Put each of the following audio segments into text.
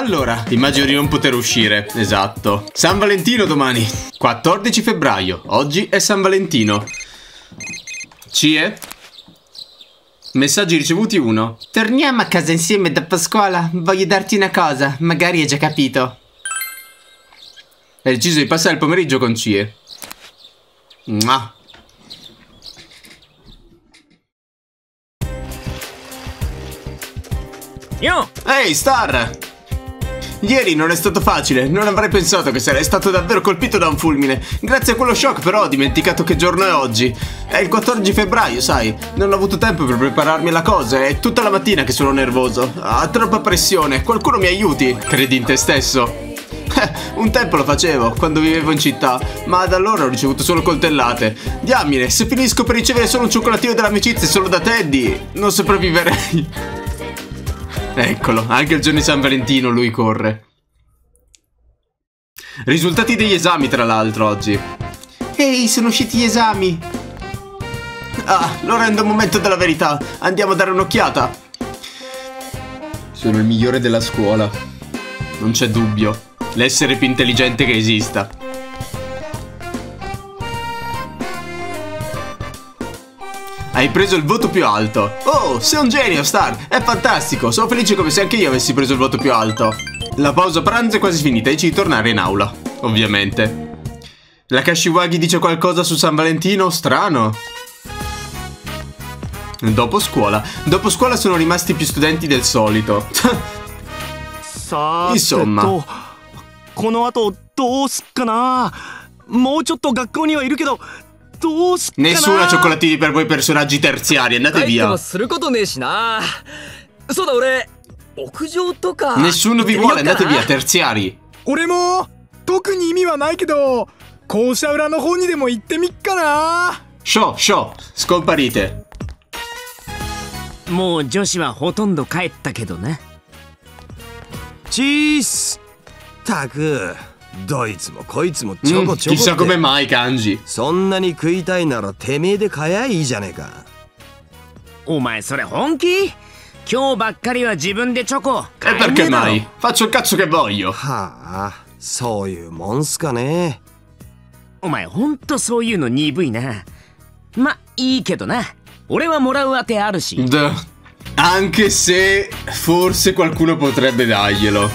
Allora, immagino di non poter uscire. Esatto. San Valentino domani. 14 febbraio. Oggi è San Valentino. Cie? Messaggi ricevuti uno. Torniamo a casa insieme dopo scuola. Voglio darti una cosa. Magari hai già capito. Hai deciso di passare il pomeriggio con Cie. Mua. Yo! Ehi, Star! Ieri non è stato facile, non avrei pensato che sarei stato davvero colpito da un fulmine. Grazie a quello shock però ho dimenticato che giorno è oggi. È il 14 febbraio, sai. Non ho avuto tempo per prepararmi alla cosa, è tutta la mattina che sono nervoso. Ha troppa pressione, qualcuno mi aiuti. Credi in te stesso? Eh, un tempo lo facevo, quando vivevo in città, ma da allora ho ricevuto solo coltellate. Diamine, se finisco per ricevere solo un cioccolatino dell'amicizia solo da Teddy, non sopravviverei. Eccolo, anche il giorno di San Valentino lui corre. Risultati degli esami, tra l'altro, oggi. Ehi, sono usciti gli esami. Ah, lo rendo un momento della verità. Andiamo a dare un'occhiata. Sono il migliore della scuola. Non c'è dubbio. L'essere più intelligente che esista. Hai preso il voto più alto. Oh, sei un genio, Star. È fantastico. Sono felice come se anche io avessi preso il voto più alto. La pausa pranzo è quasi finita e ci tornare in aula. Ovviamente. La Kashiwagi dice qualcosa su San Valentino? Strano. Dopo scuola. Dopo scuola sono rimasti più studenti del solito. さーて Insomma とこの後どうすっかなもうちょっと学校にはいるけど どうすっかな Nessuna cioccolatini per voi personaggi terziari. Andate 帰って via. もすることねえしなそうだ俺屋上とか Nessuno vi 行って vuole. みよっか Andate な via, terziari. 俺も特に意味はないけど校舎裏の方にでも行ってみっかな Sho, sho. Scomparite. もう女子はほとんど帰ったけどなチースたく どいつもこいつもちょこちょこって、うん、食んそんなに食いたいならてめえでかやいいじゃねえか。お前それ本気？今日ばっかりは自分でチョコ。買えねえだろ。え、perché mai? faccio cazzo che voglio はあ、そういうもんすかね。お前ほんとそういうの鈍いな。ま、いいけどな。俺はもらうあてあるし。だ、anche se forse qualcuno potrebbe darglielo.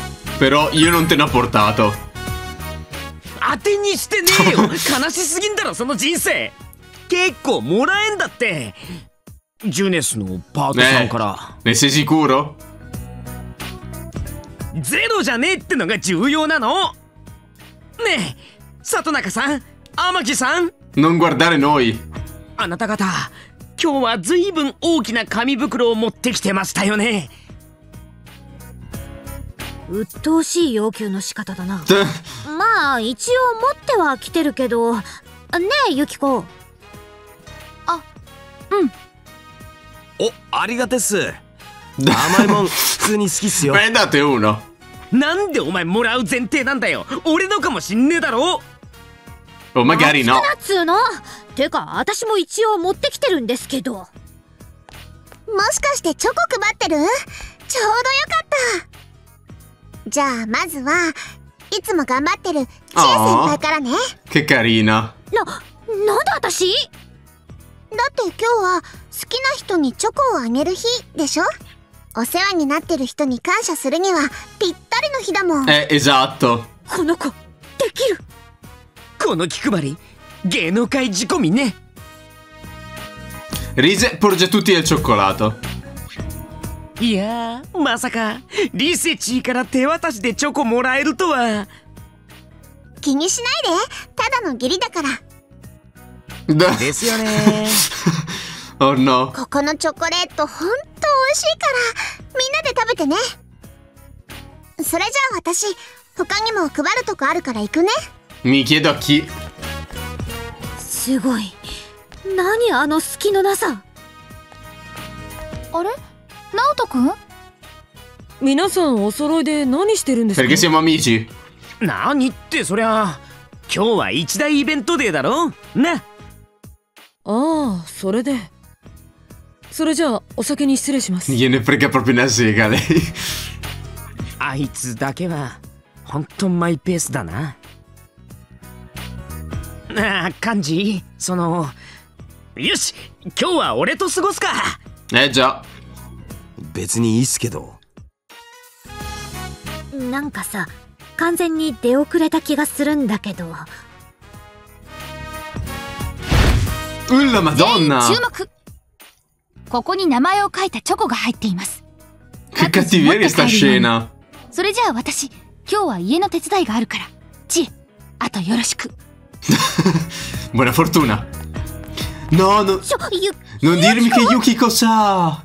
当てにしてねえよ。悲しすぎんだろその人生。結構もらえんだって。ジュネスのパートさん Eh, から。ne sei sicuro? ゼロじゃねえってのが重要なの。ねえ里中さん天木さん。Non guardare noi. あなた方今日はずいぶん大きな紙袋を持ってきてましたよね。鬱陶しい要求の仕方だな まあ一応持っては来てるけど。ねえユキコ。おありがてっす。甘いもん 普通に好きっすよ。Prendate uno. なんでお前もらう前提なんだよ。俺のかもしんねえだろ。O magari no. なっつうの？てか私も一応持ってきてるんですけど。もしかしてチョコ配ってる？ちょうどよかった。じゃあまずはいつも頑張ってるチエ先輩からね.な、なんで私？だって今日は好きな人にチョコをあげる日でしょ？お世話になってる人に感謝するにはぴったりの日だもん。Eh, esatto. この子できる。この気配り芸能界仕込みね。Rise porge tutti del cioccolato. いやーまさかリセチーから手渡しでチョコもらえるとは。気にしないで。ただの義理だから。ですよね。oh no. ここのチョコレートほんと美味しいからみんなで食べてね。それじゃあ私他にも配るとこあるから行くね。Mi chiedo a chi. すごい。何あの隙のなさ。あれ？直人くん？皆さんお揃いで何してるんですか？Perché siamo amici. 何ってそりゃ。今日は一大イベントデーだろ？なああそれで。それじゃあお先に失礼します.あいつだけはほんとマイペースだな。ああ幹事そのよし今日は俺と過ごすか。Eh già. 別にいいっすけどなんかさ完全に出遅れた気がするんだけど Uh, madonna! 注目ここに名前を書いたチョコが入っています.それじゃあ私今日は家の手伝いがあるから知恵あとよろしく Buona fortuna. No, no, non dirmi che Yukiko sa.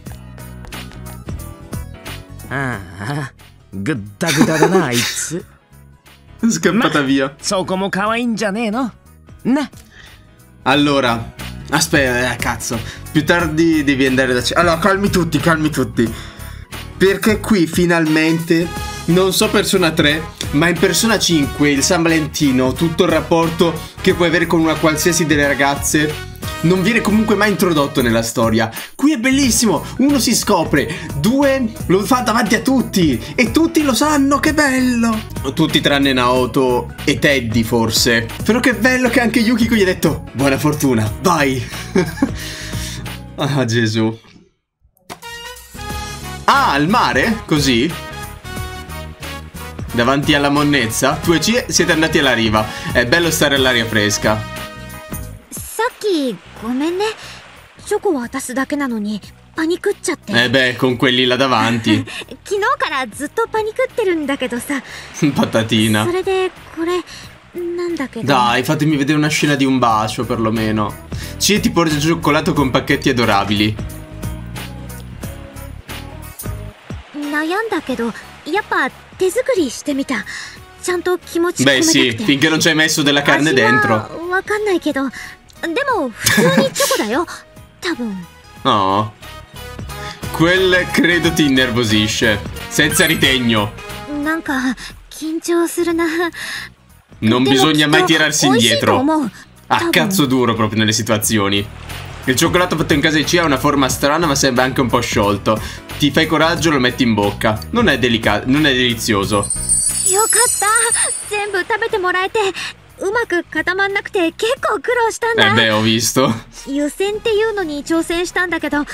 ああぐったぐだだなあいつ È scappata via. そこも可愛いんじゃねえのな Allora, aspetta, eh, cazzo. Più tardi devi andare da... c- Allora, calmi tutti, calmi tutti. Perché qui finalmente, non so Persona 3, ma in Persona 5, il San Valentino, tutto il rapporto che puoi avere con una qualsiasi delle ragazze, non viene comunque mai introdotto nella storia. Qui è bellissimo, uno si scopre, due lo fa davanti a tutti e tutti lo sanno, che bello! Tutti tranne Naoto e Teddy forse. Però che bello che anche Yukiko gli ha detto buona fortuna, vai! ah Gesù. Ah, al mare? Così? Davanti alla monnezza? Tu e Cie siete andati alla riva. È bello stare all'aria fresca. Saki ごめんねチョコ渡すだけなのにパニクっちゃって、 Eh beh, con quelli là davanti. 昨日からずっとパニクってるんだけどさ Patatina. それでこれなんだけど Dai, fatemi vedere una scena di un bacio, perlomeno. Cie ti porge cioccolato con pacchetti adorabili. 悩んだけどやっぱ手作りしてみたちゃんと気持ち込め Beh たく sì, て finché non ci hai messo della carne 味は dentro. わかんないけど でも普通にチョコだよ多分 Oh. Quel credo ti innervosisce. Senza ritegno. なんか緊張するな Non でも bisogna きっ mai と tirarsi 美味しいと indietro. 思う A 多分 cazzo duro proprio nelle situazioni. Il cioccolato fatto in casa di Cia ha una forma strana ma sembra anche un po' sciolto. Ti fai coraggio e lo metti in bocca. Non è delicato, non è delizioso. うまく固まんなくて結構苦労したん Eh だ.湯煎っていうのに挑戦したんだけどいく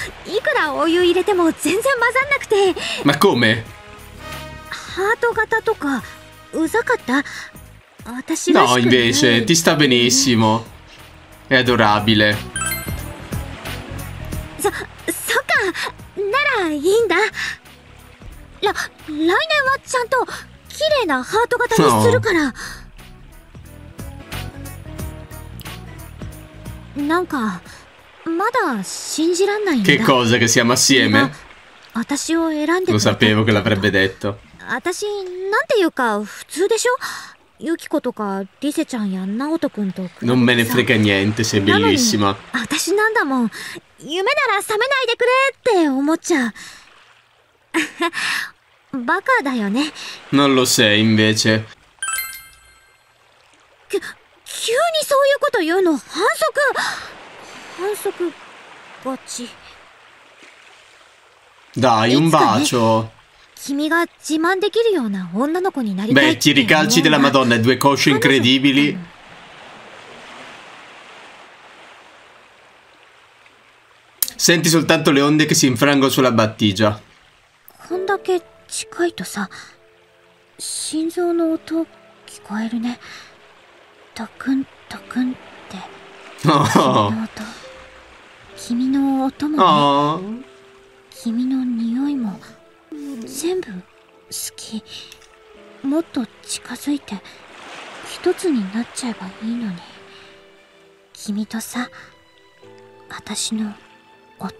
らお湯入れても全然混ざんなくて。Ma come? ハート型とかうざかった？私らし No, くない invece, ti sta benissimo. È adorabile. そそっか。ならいいんだ。ら来年はちゃんと綺麗なハート型にするからなんかまだ信じらんないんだ Che cosa, che siamo assieme? 私を選んで Lo sapevo che l'avrebbe detto. 私なんていうか普通でしょユキコとかリセちゃんやナオトくんと Non me ne frega niente, sei bellissima. 私なんだもん夢なら覚めないでくれって思っちゃうバカだよね Non lo sei, invece. 急にそういうこと言うの反則反則ガチ Dai, un bacio. 君が自慢できるような女の子になりたい Beh, tiri calci della Madonna e due cosce incredibili. Senti soltanto le onde che si infrangono sulla battigia. こんだけ近いとさ心臓の音聞こえるねドクンドクンって Oh, 君の音君の音もね、oh. 君の匂いも全部好きもっと近づいて一つになっちゃえばいいのに君とさ私の音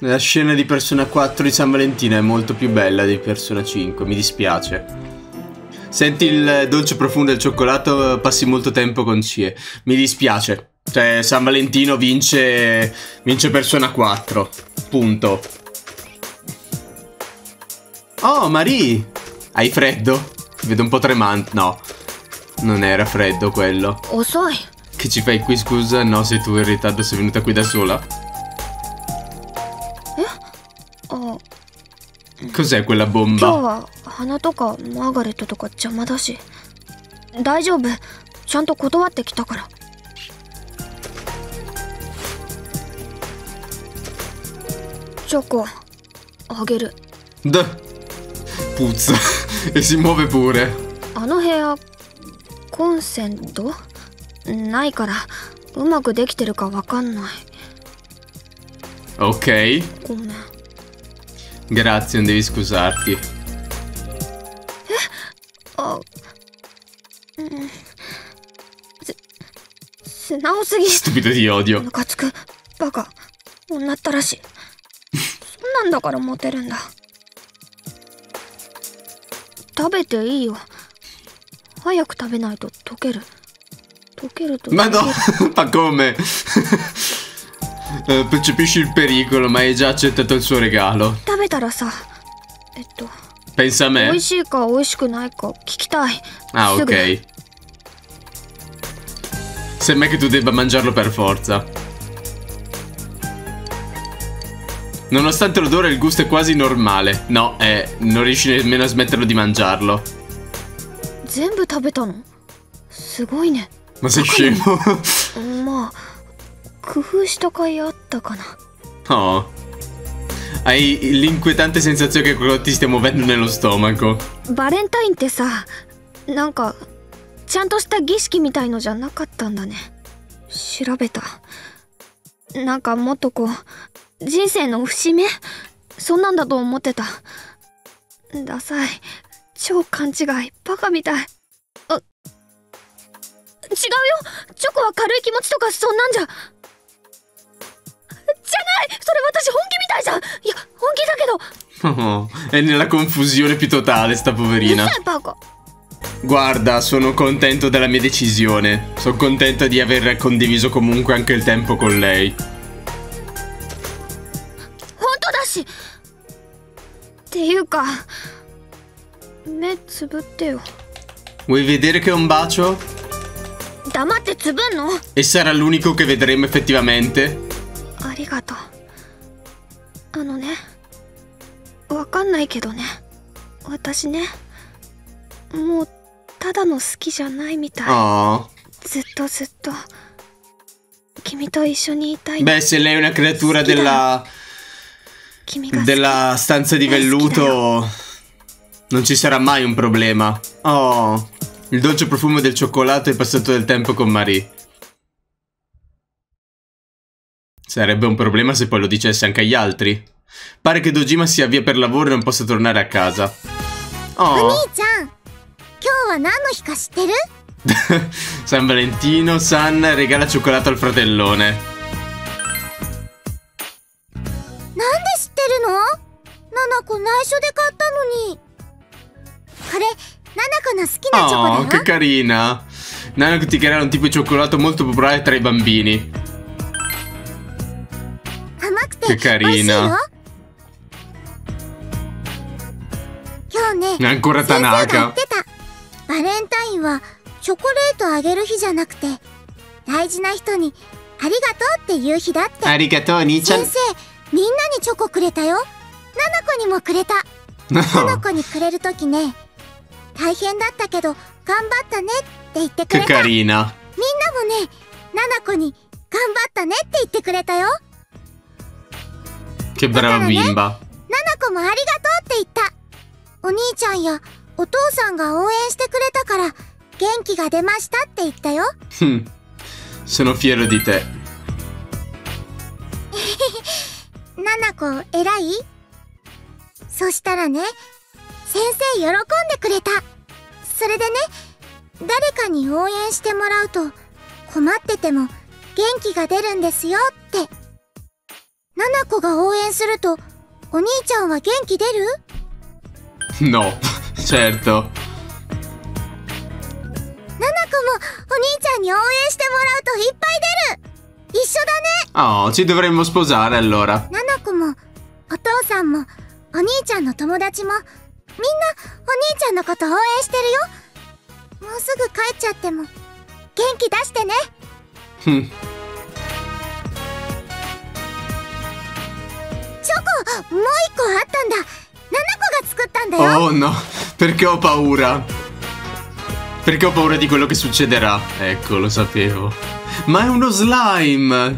La scena di Persona 4 di San Valentino è molto più bella di Persona 5, mi dispiace. Senti il dolce profumo del cioccolato, passi molto tempo con Cie. Mi dispiace. Cioè, San Valentino vince. vince Persona 4. Punto. Oh, Marie! Hai freddo? Ti vedo un po' tremante. No. Non era freddo quello. 遅い Che ci fai qui, scusa? No, sei tu in ritardo, sei venuta qui da sola? Cos'è quella 今日 bomba? は花とかマーガレットとか邪魔だし大丈夫ちゃんと断ってきたからチョコあげる Da. Puzza. e si muove pure. あの部屋コンセントないからうまくできてるかわかんない Ok. ごめん Grazie, non devi scusarti. あうんす素直すぎ Stupido di odio. ムカつくバカ女ったらしいそんなんだからモテるんだ食べていいよ早く食べないと溶ける溶けると Ma no, 溶ける ma come? Eh, Percepisci il pericolo, ma hai già accettato il suo regalo. 食べたらさえっと Pensa a 美 me. 味しいか美味しくないか聞きたい Ah, すぐ ok. Sembra che tu debba mangiarlo per forza. Nonostante l'odore il gusto è quasi normale. No, eh, non riesci nemmeno a smetterlo di mangiarlo. 全部食べたのすごいね Ma sei scemo? まあ工夫した甲斐あったかな Oh. Hai l'inquietante sensazione che quello ti stia muovendo nello stomaco. バレンタインってさなんかちゃんとした儀式みたいのじゃなかったんだね調べたなんかもっとこう人生の節目そんなんだと思ってたダサい超勘違いバカみたいあ違うよチョコは軽い気持ちとかそんなんじゃないそれ私本気みたいじゃんいや本気だけど Oh, è nella confusione più totale sta う poverina. るさいバカ Guarda, sono contento della mia decisione. Sono contento di aver condiviso comunque anche il tempo con lei. 本当だしっていうか目つぶってよ Vuoi vedere che è un bacio? 黙ってつぶんの E sarà l'unico che vedremo effettivamente? ありがとうあのねわかんないけどね私ねもうただの好きじゃないみたい Oh. ずっとずっと君と一緒にいたいの Beh, se lei è una creatura della. 君が好き della stanza di velluto. Non ci sarà mai un problema. Oh. Il dolce profumo del cioccolato e passato del tempo con Marie. Sarebbe un problema se poi lo dicesse anche agli altri. Pare che Dojima sia via per lavoro e non possa tornare a casa. Oh! San Valentino, San regala cioccolato al fratellone. Oh, che carina! Nanako ti creerà un tipo di cioccolato molto popolare tra i bambini. 甘くて美味しい.よ今日ね先生が言っ.てたバレンタインはチョコレートあげる日じゃなくて大事な人にありがとうっていう日だって Arigato, 兄ちゃん先。生みんなにチョコくれたよナナコにもくれたナナ. コにくれるときね大変だったけど頑張ったねって言ってくれたみんなも.ねナナコに頑張ったねって言ってくれたよ Che brava bimba. ナナコもありがとうって言ったお兄ちゃんやお父さんが応援してくれたから元気が出ましたって言ったよ Hm. Sono fiero di te. ナナコ偉い？そしたらね先生喜んでくれたそれでね誰かに応援してもらうと困ってても元気が出るんですよってナナコが応援するとお兄ちゃんは元気出る？No, certo. 兄ちゃんに応援してもらうといっぱい出る。一緒だね。Oh, ci dovremmo sposare allora. ナナコもお父さんもお兄ちゃんの友達もみんなお兄ちゃんのこと応援してるよ。もうすぐ帰っちゃっても元気出してねHm. チョコもう一個あったんだナナコが作ったんだよ Oh no, perché ho paura. Perché ho paura di quello che succederà. Ecco, lo sapevo. Ma è uno slime.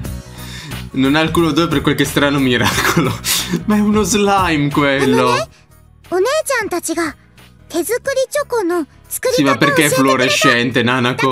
Non ha alcun odore per qualche strano miracolo. Ma è uno slime quello. お姉ちゃんたちが手作りチョコの作 Sì, り ma 方を教え perché て è くれた fluorescente, だ Nanako?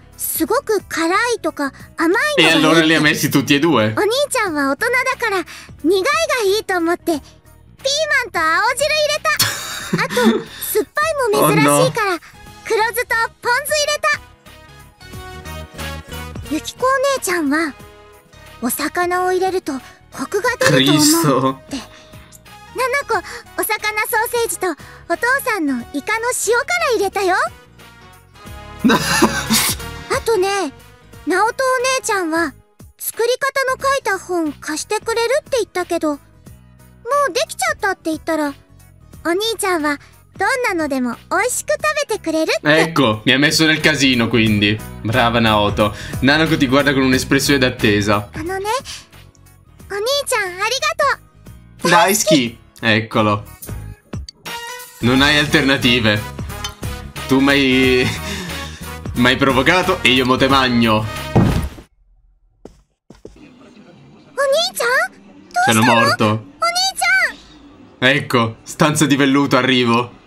すごく辛いとか甘い E のが allora い li い ha messi tutti e due. お兄ちゃんは大人だから苦いがいいと思ってピーマンと青汁入れた あと酸っぱいも珍しいから黒酢とポン酢入れたゆきこお姉ちゃんはお魚を入れるとコクが出ると思う.ってナナコお魚ソーセージとお父さんのイカの塩辛入れたよあ とねナオトお姉ちゃんは作り方の書いた本貸してくれるって言ったけどもうできちゃったって言ったらお兄ちゃんはどんなのでも美味しく食べてくれるって Ecco, mi ha messo nel casino quindi. Brava Naoto. Nanako ti guarda con un'espressione d'attesa. あのねお兄ちゃんありがとう Daisuke. Eccolo. Non hai alternative. Tu M'hai provocato e io mo te magno. Sono morto. Ecco, stanza di velluto, arrivo.